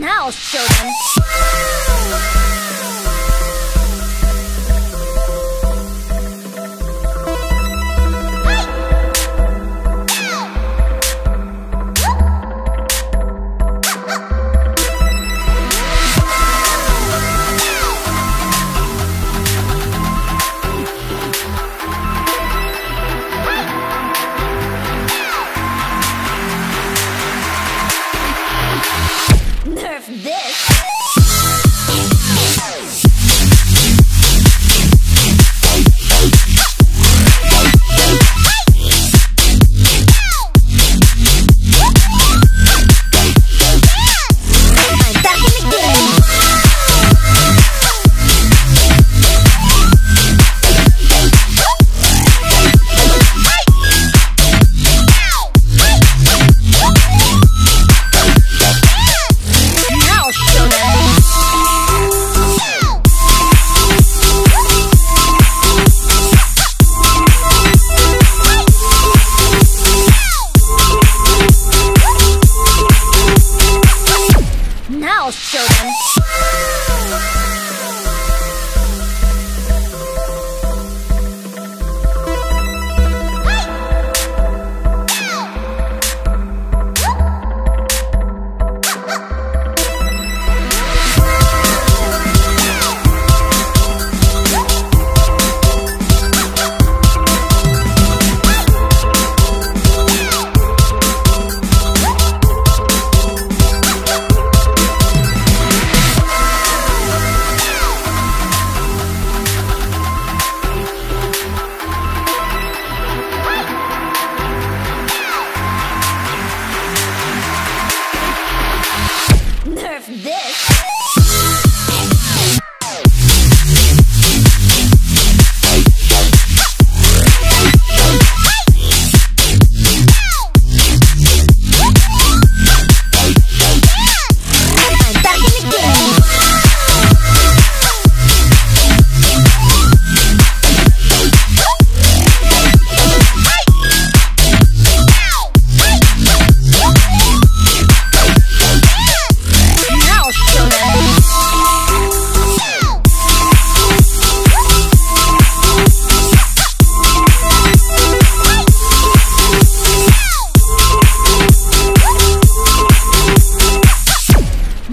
now, children. This!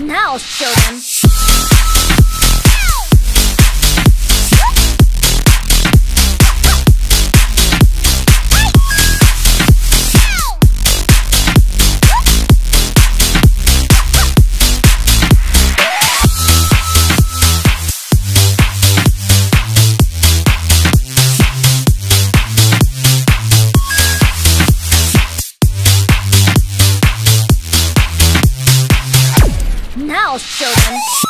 now I'll show them. I'll show them.